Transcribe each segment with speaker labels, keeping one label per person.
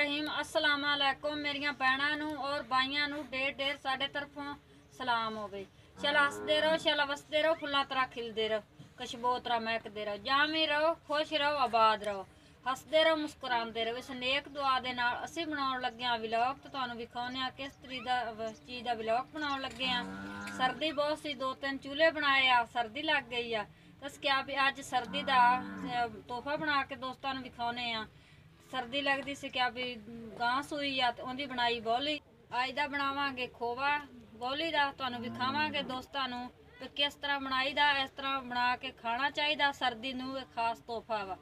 Speaker 1: ਰਹੀਮ, ਅਸਲਾਮ ਅਲੈਕੁਮ ਮੇਰੀਆਂ ਭੈਣਾਂ ਨੂੰ ਔਰ ਭਾਈਆਂ ਨੂੰ ਢੇਰ ਢੇਰ ਸਾਡੇ ਤਰਫੋਂ ਸਲਾਮ ਹੋਵੇ। ਚਲ ਹੱਸਦੇ ਰਹੋ, ਚਲ ਵਸਦੇ ਰਹੋ, ਫੁੱਲਾਂ ਤਰ੍ਹਾਂ ਖਿਲਦੇ ਰਹੋ, ਖੁਸ਼ਬੂ ਤਰ੍ਹਾਂ ਮਹਿਕਦੇ ਰਹੋ ਜਾਮੀ ਰਹੋ, ਖੁਸ਼ ਰਹੋ, ਆਬਾਦ ਰਹੋ। ਹੱਸਦੇ ਰਹੋ, ਮੁਸਕਰਾਉਂਦੇ ਰਹੋ। ਇਸ ਨੇਕ ਦੁਆ ਦੇ ਨਾਲ ਅਸੀਂ ਬਣਾਉਣ ਲੱਗੇ ਹਾਂ ਵਲੌਗ ਤੇ ਤੁਹਾਨੂੰ ਵਿਖਾਉਂਦੇ ਹਾਂ ਕਿਸ ਤਰੀ ਦਾ ਚੀਜ਼ ਦਾ ਵਲੌਗ ਬਣਾਉਣ ਲੱਗੇ ਆ ਸਰਦੀ ਬਹੁਤ ਸੀ, ਦੋ ਤਿੰਨ ਚੂਲੇ ਬਣਾਏ ਆ, ਸਰਦੀ ਲੱਗ ਗਈ ਆ। ਦੱਸ ਕਿਆ ਵੀ ਅੱਜ ਸਰਦੀ ਦਾ ਤੋਹਫਾ ਬਣਾ ਕੇ ਦੋਸਤਾਂ ਨੂੰ ਵਿਖਾਉਨੇ ਆ ਸਰਦੀ ਲੱਗਦੀ ਸੀ ਕਿ ਵੀ ਗਾਂ ਸੂਈ ਆ ਤੇ ਉਹਦੀ ਬਣਾਈ ਬੋਲੀ। ਅੱਜ ਦਾ ਬਣਾਵਾਂਗੇ ਖੋਵਾ ਬੋਲੀ ਦਾ, ਤੁਹਾਨੂੰ ਵਿਖਾਵਾਂਗੇ ਦੋਸਤਾਂ ਨੂੰ ਕਿ ਕਿਸ ਤਰ੍ਹਾਂ ਬਣਾਈ ਦਾ, ਇਸ ਤਰ੍ਹਾਂ ਬਣਾ ਕੇ ਖਾਣਾ ਚਾਹੀਦਾ ਸਰਦੀ ਨੂੰ ਇਹ ਖਾਸ ਤੋਹਫਾ ਵਾ।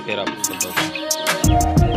Speaker 2: ਇਹਦਾ ਤੇਰਾ ਬੰਦੋਬਸਤ